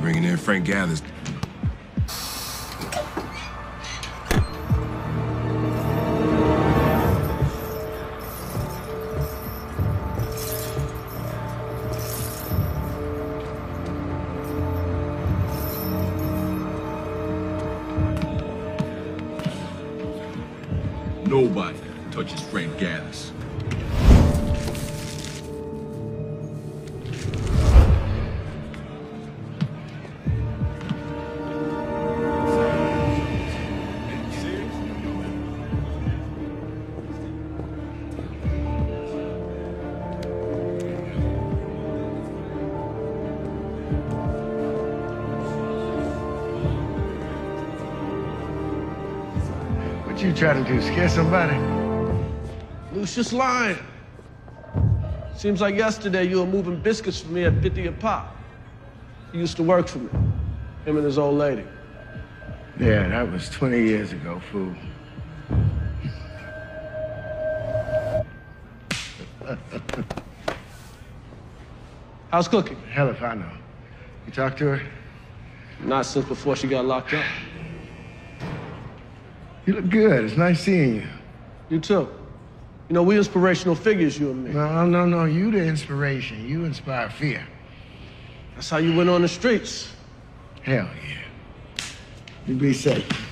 bringing in Frank Gathers. Nobody touches Frank Gathers. What you trying to do, scare somebody? Lucious Lyon. Seems like yesterday you were moving biscuits for me at 50 a pop. He used to work for me. Him and his old lady. Yeah, that was 20 years ago, fool. How's Cookie? Hell if I know. You talked to her? Not since before she got locked up. You look good. It's nice seeing you. You too. You know, we inspirational figures, you and me. No, no, no. You the inspiration. You inspire fear. That's how you went on the streets. Hell yeah. You be safe.